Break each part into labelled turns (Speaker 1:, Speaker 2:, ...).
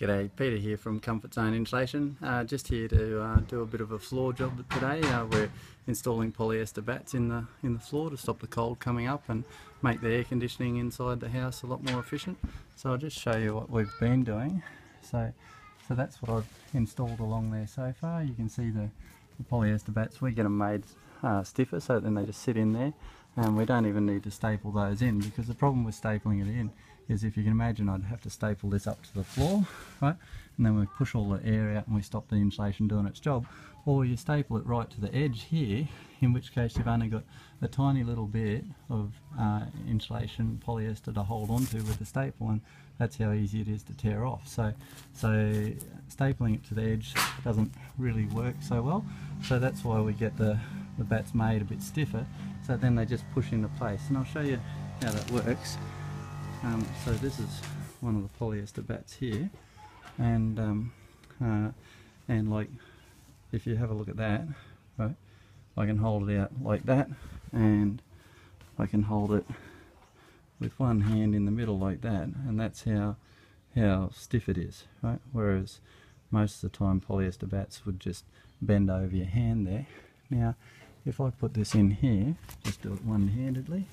Speaker 1: G'day, Peter here from Comfort Zone Insulation. Uh, just here to uh, do a bit of a floor job today. Uh, we're installing polyester batts in the in the floor to stop the cold coming up and make the air conditioning inside the house a lot more efficient. So I'll just show you what we've been doing. So, so that's what I've installed along there so far. You can see the, the polyester batts. We get them made uh, stiffer so then they just sit in there and we don't even need to staple those in because the problem with stapling it in is if you can imagine I'd have to staple this up to the floor right? And then we push all the air out and we stop the insulation doing its job. Or you staple it right to the edge here in which case you've only got a tiny little bit of uh, insulation polyester to hold onto with the staple and that's how easy it is to tear off. So so stapling it to the edge doesn't really work so well. So that's why we get the the batts made a bit stiffer. So then they just push into place. And I'll show you how that works um, so this is one of the polyester batts here. And um, uh, and like if you have a look at that right I can hold it out like that. And I can hold it with one hand in the middle like that. And that's how how stiff it is right? Whereas most of the time polyester batts would just bend over your hand there. Now if I put this in here just do it one-handedly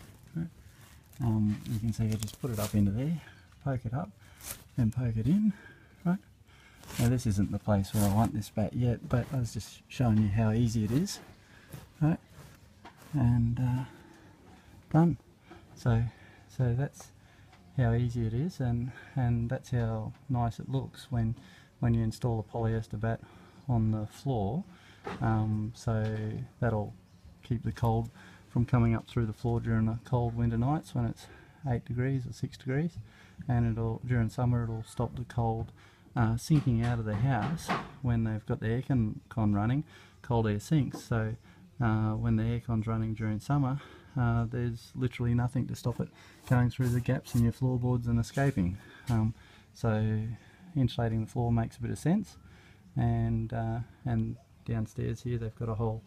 Speaker 1: um, you can see I just put it up into there poke it up and poke it in right? Now this isn't the place where I want this batt yet but I was just showing you how easy it is right? And uh, done. So so that's how easy it is and and that's how nice it looks when when you install a polyester batt on the floor. Um, so that'll keep the cold from coming up through the floor during the cold winter nights when it's 8 degrees or 6 degrees. And it'll during summer it'll stop the cold uh, sinking out of the house when they've got the aircon running cold air sinks. So uh, when the aircon's running during summer uh, there's literally nothing to stop it going through the gaps in your floorboards and escaping. Um, so insulating the floor makes a bit of sense. And uh, and downstairs here they've got a whole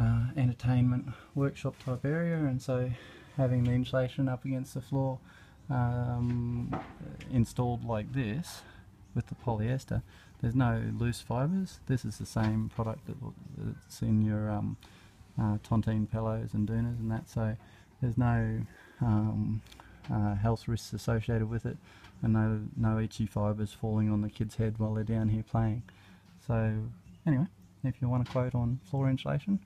Speaker 1: uh, entertainment workshop type area and so having the insulation up against the floor um, installed like this with the polyester there's no loose fibres. This is the same product that, that's in your um, uh, tontine pillows and doonas and that so there's no um, uh, health risks associated with it and no, no itchy fibres falling on the kid's head while they're down here playing. So anyway if you want a quote on floor insulation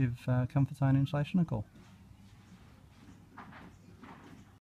Speaker 1: give uh, Comfort Zone Insulation a call.